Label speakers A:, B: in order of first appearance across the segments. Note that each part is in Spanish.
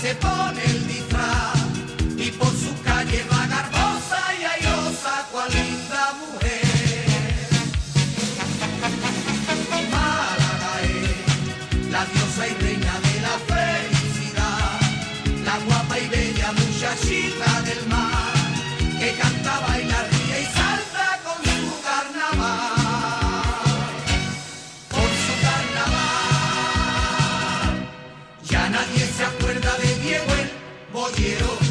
A: se pone el disfraz y por su calle va garbosa y ayosa, cual linda mujer. Málaga es la diosa y reina de la felicidad, la guapa y bella muchachita. quiero.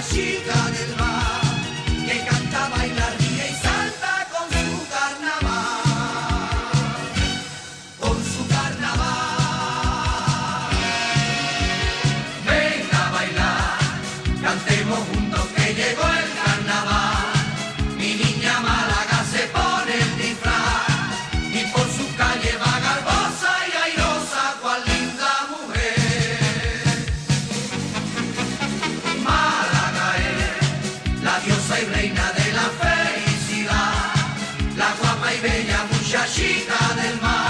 A: Muchachita del mar bella muchachita del mar.